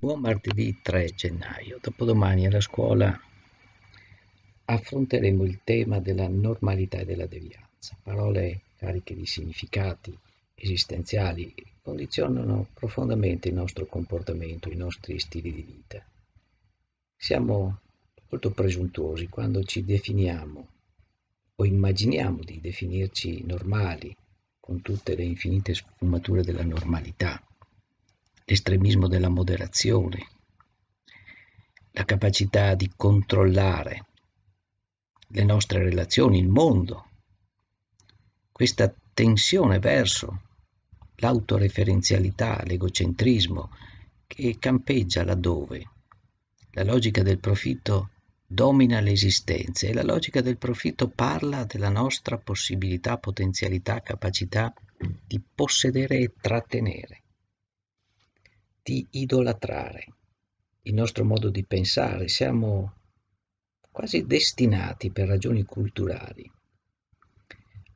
Buon martedì 3 gennaio. Dopodomani alla scuola affronteremo il tema della normalità e della devianza. Parole cariche di significati esistenziali condizionano profondamente il nostro comportamento, i nostri stili di vita. Siamo molto presuntuosi quando ci definiamo o immaginiamo di definirci normali con tutte le infinite sfumature della normalità l'estremismo della moderazione, la capacità di controllare le nostre relazioni, il mondo, questa tensione verso l'autoreferenzialità, l'egocentrismo che campeggia laddove la logica del profitto domina l'esistenza e la logica del profitto parla della nostra possibilità, potenzialità, capacità di possedere e trattenere di idolatrare. Il nostro modo di pensare, siamo quasi destinati per ragioni culturali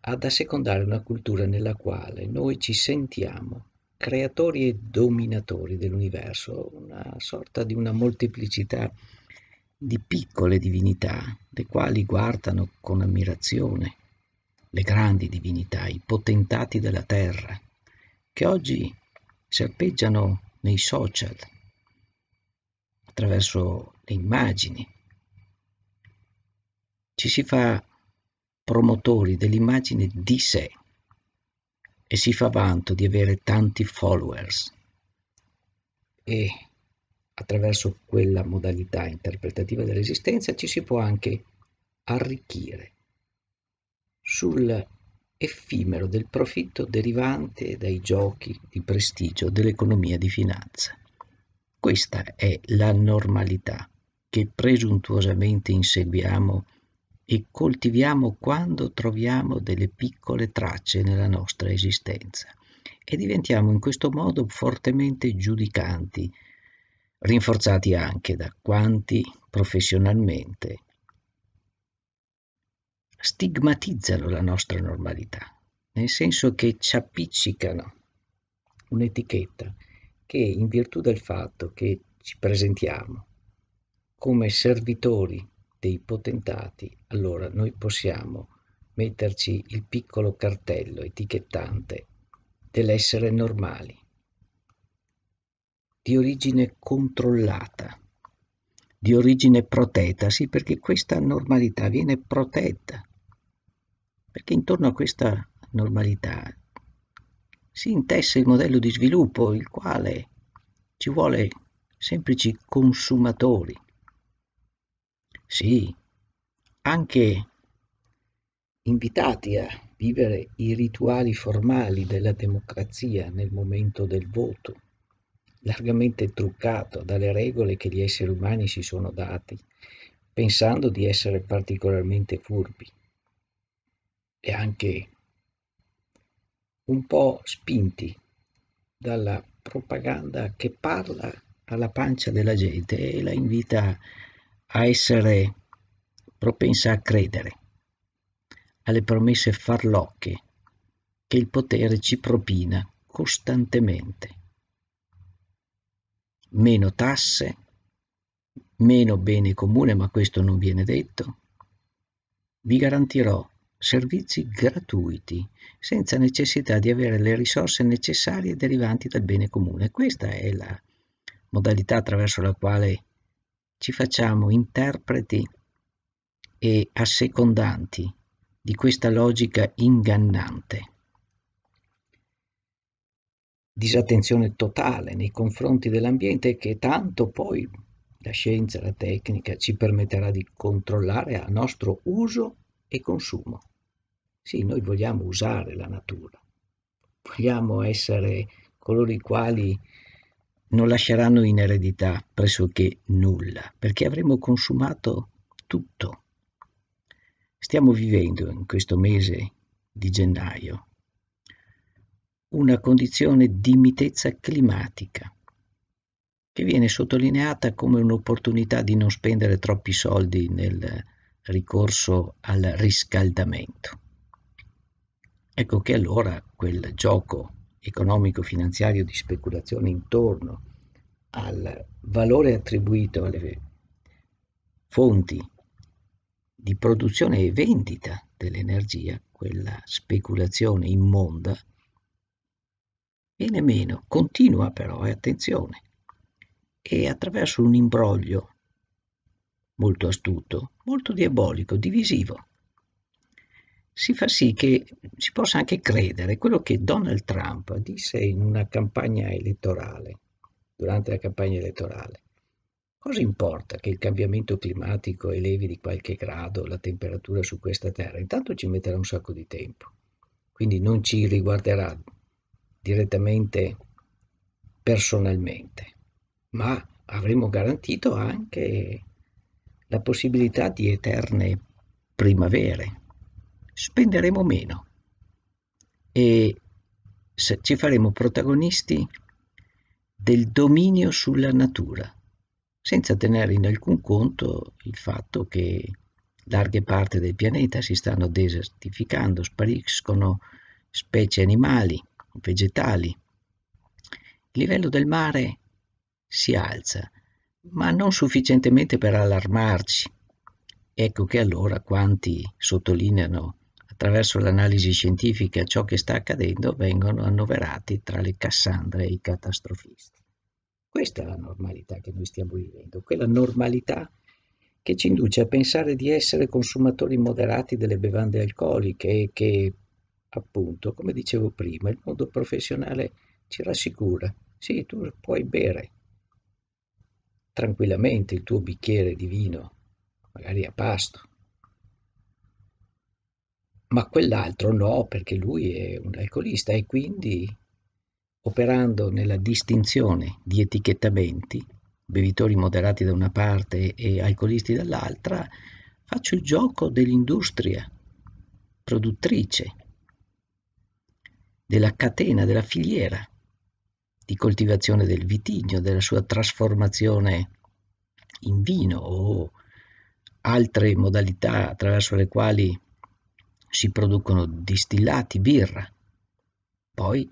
ad assecondare una cultura nella quale noi ci sentiamo creatori e dominatori dell'universo, una sorta di una molteplicità di piccole divinità, le quali guardano con ammirazione le grandi divinità, i potentati della terra, che oggi serpeggiano nei social, attraverso le immagini. Ci si fa promotori dell'immagine di sé e si fa vanto di avere tanti followers e attraverso quella modalità interpretativa dell'esistenza ci si può anche arricchire sul effimero del profitto derivante dai giochi di prestigio dell'economia di finanza. Questa è la normalità che presuntuosamente inseguiamo e coltiviamo quando troviamo delle piccole tracce nella nostra esistenza e diventiamo in questo modo fortemente giudicanti, rinforzati anche da quanti professionalmente stigmatizzano la nostra normalità, nel senso che ci appiccicano un'etichetta che in virtù del fatto che ci presentiamo come servitori dei potentati, allora noi possiamo metterci il piccolo cartello etichettante dell'essere normali, di origine controllata, di origine protetta, sì perché questa normalità viene protetta perché intorno a questa normalità si intesse il modello di sviluppo, il quale ci vuole semplici consumatori. Sì, anche invitati a vivere i rituali formali della democrazia nel momento del voto, largamente truccato dalle regole che gli esseri umani si sono dati, pensando di essere particolarmente furbi e anche un po' spinti dalla propaganda che parla alla pancia della gente e la invita a essere propensa a credere alle promesse farlocche che il potere ci propina costantemente. Meno tasse, meno bene comune, ma questo non viene detto. Vi garantirò servizi gratuiti, senza necessità di avere le risorse necessarie derivanti dal bene comune. Questa è la modalità attraverso la quale ci facciamo interpreti e assecondanti di questa logica ingannante. Disattenzione totale nei confronti dell'ambiente che tanto poi la scienza, la tecnica ci permetterà di controllare a nostro uso e consumo. Sì, noi vogliamo usare la natura, vogliamo essere coloro i quali non lasceranno in eredità pressoché nulla, perché avremo consumato tutto. Stiamo vivendo in questo mese di gennaio una condizione di mitezza climatica che viene sottolineata come un'opportunità di non spendere troppi soldi nel ricorso al riscaldamento. Ecco che allora quel gioco economico-finanziario di speculazione intorno al valore attribuito alle fonti di produzione e vendita dell'energia, quella speculazione immonda, viene meno, continua però, e attenzione, e attraverso un imbroglio molto astuto, molto diabolico, divisivo, si fa sì che si possa anche credere quello che Donald Trump disse in una campagna elettorale, durante la campagna elettorale. Cosa importa che il cambiamento climatico elevi di qualche grado la temperatura su questa Terra? Intanto ci metterà un sacco di tempo, quindi non ci riguarderà direttamente personalmente, ma avremo garantito anche la possibilità di eterne primavere. Spenderemo meno e ci faremo protagonisti del dominio sulla natura, senza tenere in alcun conto il fatto che larghe parti del pianeta si stanno desertificando, spariscono specie animali, vegetali. Il livello del mare si alza, ma non sufficientemente per allarmarci. Ecco che allora quanti sottolineano attraverso l'analisi scientifica ciò che sta accadendo vengono annoverati tra le Cassandre e i catastrofisti. Questa è la normalità che noi stiamo vivendo, quella normalità che ci induce a pensare di essere consumatori moderati delle bevande alcoliche e che appunto, come dicevo prima, il mondo professionale ci rassicura. Sì, tu puoi bere tranquillamente il tuo bicchiere di vino, magari a pasto, ma quell'altro no, perché lui è un alcolista e quindi operando nella distinzione di etichettamenti, bevitori moderati da una parte e alcolisti dall'altra, faccio il gioco dell'industria produttrice della catena, della filiera di coltivazione del vitigno, della sua trasformazione in vino o altre modalità attraverso le quali si producono distillati, birra, poi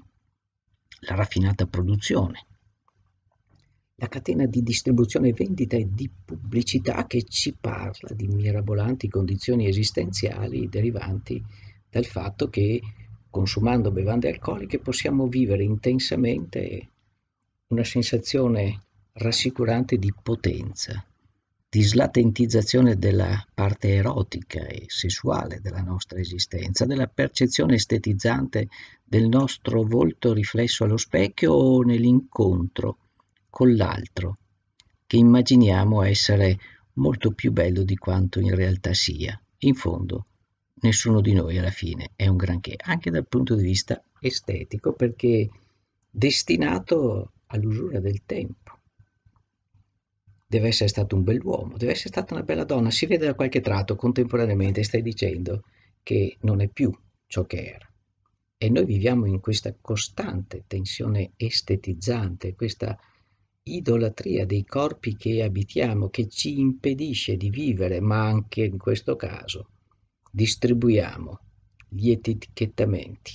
la raffinata produzione, la catena di distribuzione, vendita e di pubblicità che ci parla di mirabolanti condizioni esistenziali derivanti dal fatto che consumando bevande alcoliche possiamo vivere intensamente una sensazione rassicurante di potenza, di slatentizzazione della parte erotica e sessuale della nostra esistenza, della percezione estetizzante del nostro volto riflesso allo specchio o nell'incontro con l'altro, che immaginiamo essere molto più bello di quanto in realtà sia. In fondo, nessuno di noi alla fine è un granché, anche dal punto di vista estetico, perché destinato all'usura del tempo. Deve essere stato un bell'uomo, deve essere stata una bella donna, si vede da qualche tratto contemporaneamente, stai dicendo che non è più ciò che era. E noi viviamo in questa costante tensione estetizzante, questa idolatria dei corpi che abitiamo, che ci impedisce di vivere, ma anche in questo caso distribuiamo gli etichettamenti.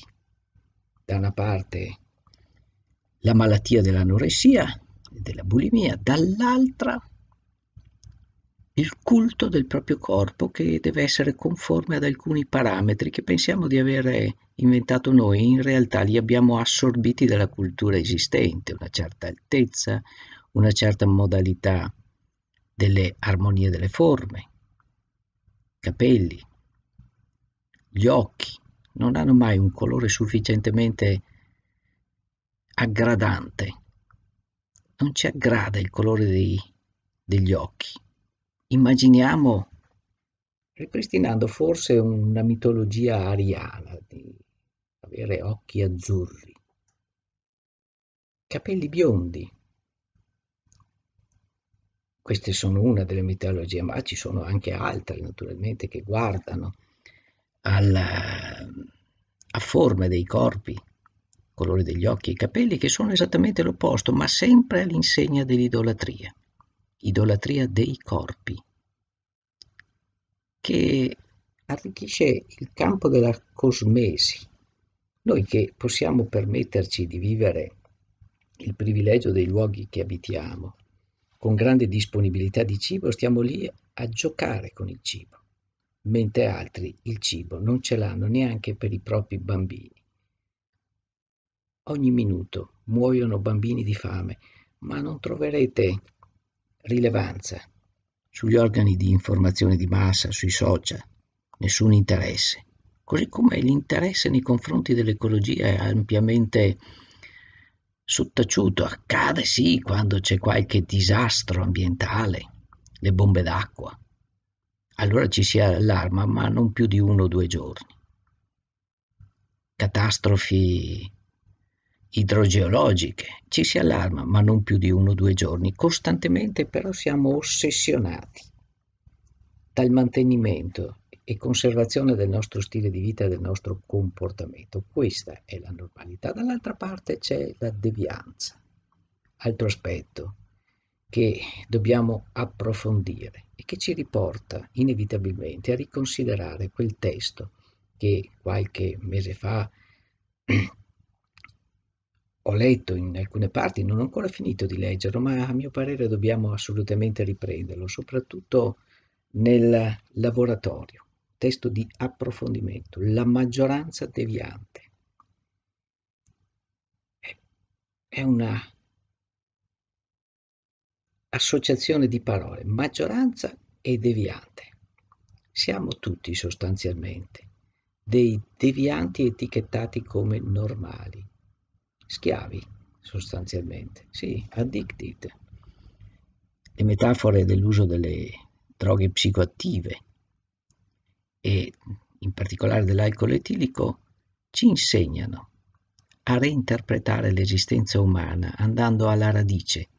Da una parte la malattia dell'anoressia della bulimia, dall'altra il culto del proprio corpo che deve essere conforme ad alcuni parametri che pensiamo di avere inventato noi, in realtà li abbiamo assorbiti dalla cultura esistente, una certa altezza, una certa modalità delle armonie delle forme, capelli, gli occhi non hanno mai un colore sufficientemente aggradante. Non ci aggrada il colore dei, degli occhi. Immaginiamo, ripristinando forse una mitologia ariana, di avere occhi azzurri, capelli biondi. Queste sono una delle mitologie, ma ci sono anche altre naturalmente che guardano alla, a forme dei corpi, colore degli occhi e i capelli, che sono esattamente l'opposto, ma sempre all'insegna dell'idolatria, idolatria dei corpi, che arricchisce il campo della cosmesi. Noi che possiamo permetterci di vivere il privilegio dei luoghi che abitiamo, con grande disponibilità di cibo, stiamo lì a giocare con il cibo, mentre altri il cibo non ce l'hanno neanche per i propri bambini. Ogni minuto muoiono bambini di fame, ma non troverete rilevanza sugli organi di informazione di massa, sui social, nessun interesse. Così come l'interesse nei confronti dell'ecologia è ampiamente sottaciuto. Accade sì quando c'è qualche disastro ambientale, le bombe d'acqua. Allora ci si allarma, ma non più di uno o due giorni. Catastrofi idrogeologiche, ci si allarma, ma non più di uno o due giorni. Costantemente però siamo ossessionati dal mantenimento e conservazione del nostro stile di vita e del nostro comportamento. Questa è la normalità. Dall'altra parte c'è la devianza, altro aspetto che dobbiamo approfondire e che ci riporta inevitabilmente a riconsiderare quel testo che qualche mese fa ho letto in alcune parti, non ho ancora finito di leggerlo, ma a mio parere dobbiamo assolutamente riprenderlo, soprattutto nel laboratorio, testo di approfondimento, la maggioranza deviante. È una associazione di parole, maggioranza e deviante. Siamo tutti sostanzialmente dei devianti etichettati come normali schiavi sostanzialmente, sì, addicted. Le metafore dell'uso delle droghe psicoattive e in particolare dell'alcol etilico ci insegnano a reinterpretare l'esistenza umana andando alla radice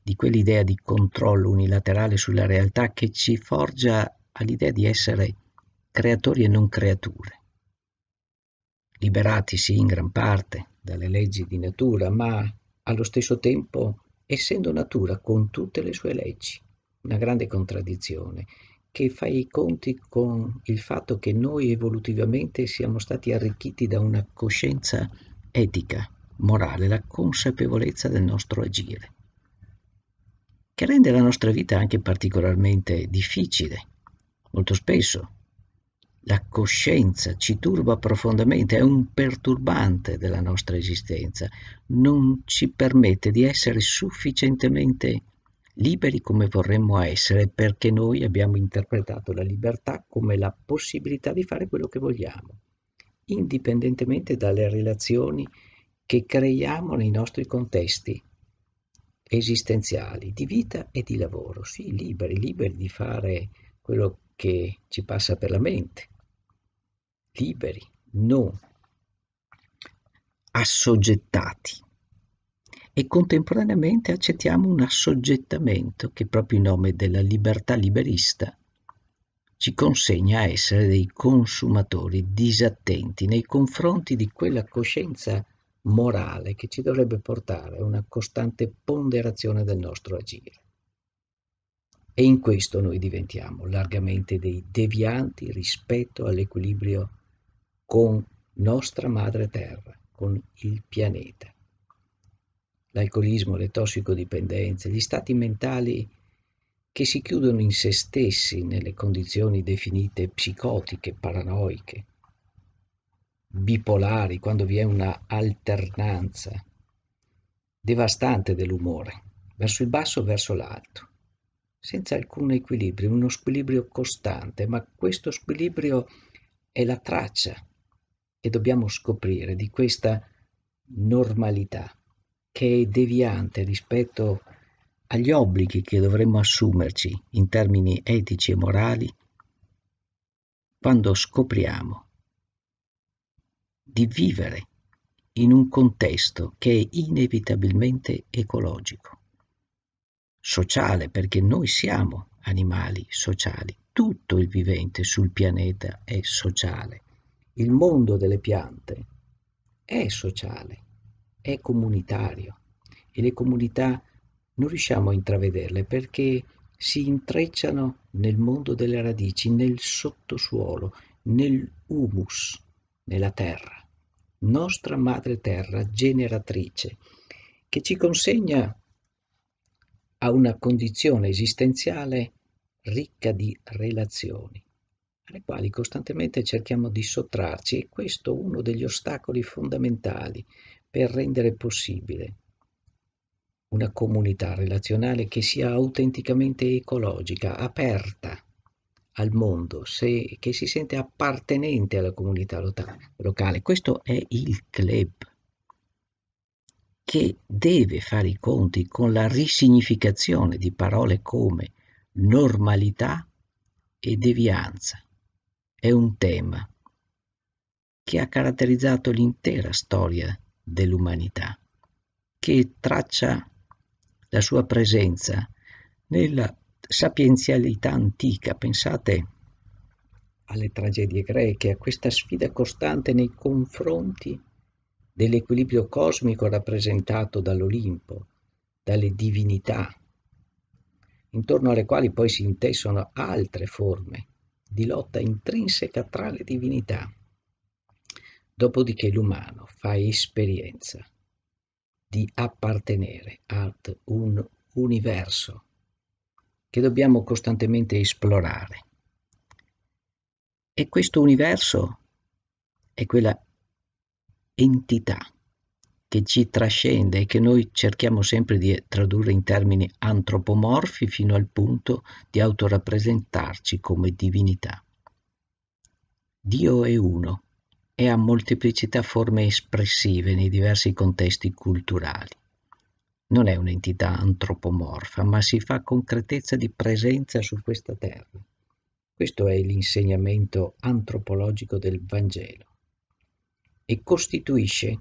di quell'idea di controllo unilaterale sulla realtà che ci forgia all'idea di essere creatori e non creature. Liberati sì in gran parte dalle leggi di natura, ma allo stesso tempo essendo natura con tutte le sue leggi. Una grande contraddizione che fa i conti con il fatto che noi evolutivamente siamo stati arricchiti da una coscienza etica, morale, la consapevolezza del nostro agire, che rende la nostra vita anche particolarmente difficile. Molto spesso la coscienza ci turba profondamente, è un perturbante della nostra esistenza, non ci permette di essere sufficientemente liberi come vorremmo essere perché noi abbiamo interpretato la libertà come la possibilità di fare quello che vogliamo, indipendentemente dalle relazioni che creiamo nei nostri contesti esistenziali, di vita e di lavoro. Sì, liberi, liberi di fare quello che ci passa per la mente, liberi, non assoggettati e contemporaneamente accettiamo un assoggettamento che proprio in nome della libertà liberista ci consegna a essere dei consumatori disattenti nei confronti di quella coscienza morale che ci dovrebbe portare a una costante ponderazione del nostro agire. E in questo noi diventiamo largamente dei devianti rispetto all'equilibrio con nostra madre terra, con il pianeta. L'alcolismo, le tossicodipendenze, gli stati mentali che si chiudono in se stessi nelle condizioni definite psicotiche, paranoiche, bipolari, quando vi è una alternanza devastante dell'umore, verso il basso verso l'alto, senza alcun equilibrio, uno squilibrio costante, ma questo squilibrio è la traccia e dobbiamo scoprire di questa normalità che è deviante rispetto agli obblighi che dovremmo assumerci in termini etici e morali quando scopriamo di vivere in un contesto che è inevitabilmente ecologico, sociale perché noi siamo animali sociali, tutto il vivente sul pianeta è sociale. Il mondo delle piante è sociale, è comunitario e le comunità non riusciamo a intravederle perché si intrecciano nel mondo delle radici, nel sottosuolo, nell'humus, nella terra, nostra madre terra generatrice, che ci consegna a una condizione esistenziale ricca di relazioni, alle quali costantemente cerchiamo di sottrarci e questo è uno degli ostacoli fondamentali per rendere possibile una comunità relazionale che sia autenticamente ecologica, aperta al mondo, se, che si sente appartenente alla comunità locale. Questo è il club che deve fare i conti con la risignificazione di parole come normalità e devianza. È un tema che ha caratterizzato l'intera storia dell'umanità, che traccia la sua presenza nella sapienzialità antica. Pensate alle tragedie greche, a questa sfida costante nei confronti dell'equilibrio cosmico rappresentato dall'Olimpo, dalle divinità, intorno alle quali poi si intessono altre forme di lotta intrinseca tra le divinità. Dopodiché l'umano fa esperienza di appartenere ad un universo che dobbiamo costantemente esplorare. E questo universo è quella entità che ci trascende e che noi cerchiamo sempre di tradurre in termini antropomorfi fino al punto di autorappresentarci come divinità. Dio è uno e ha molteplicità forme espressive nei diversi contesti culturali. Non è un'entità antropomorfa, ma si fa concretezza di presenza su questa terra. Questo è l'insegnamento antropologico del Vangelo e costituisce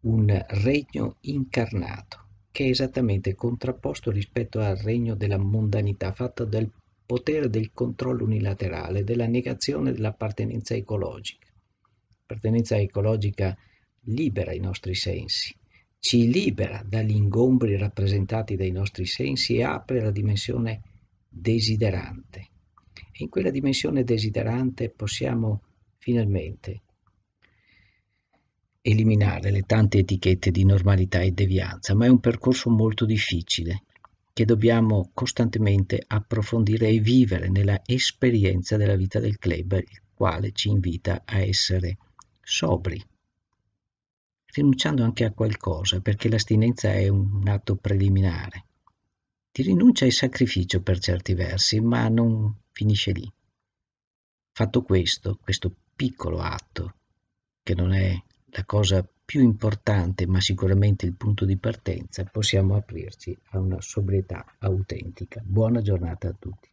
un regno incarnato che è esattamente contrapposto rispetto al regno della mondanità fatta del potere del controllo unilaterale, della negazione dell'appartenenza ecologica. L'appartenenza ecologica libera i nostri sensi, ci libera dagli ingombri rappresentati dai nostri sensi e apre la dimensione desiderante. E in quella dimensione desiderante possiamo finalmente eliminare le tante etichette di normalità e devianza, ma è un percorso molto difficile che dobbiamo costantemente approfondire e vivere nella esperienza della vita del club, il quale ci invita a essere sobri, rinunciando anche a qualcosa, perché l'astinenza è un atto preliminare. Di rinuncia e sacrificio per certi versi, ma non finisce lì. Fatto questo, questo piccolo atto, che non è la cosa più importante, ma sicuramente il punto di partenza, possiamo aprirci a una sobrietà autentica. Buona giornata a tutti.